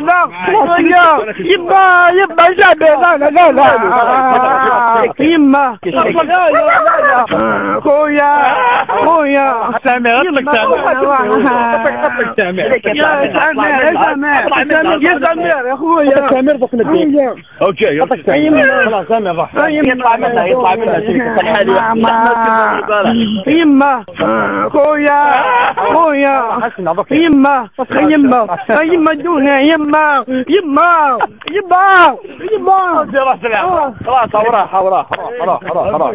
لا خويا يما يما جابي لا لا لا لا يما خويا خويا سامع اطلق سامع. اطلق يا سامر يا سامر يا سامر يا خويا. سامر بس نديك أوكي يما خلاص سامع راح يطلع منها يطلع منها يما. خويا. خويا. يما. يما. يما دونها. يما. يما. يما. يما. خلاص وراح وراح وراح وراح وراح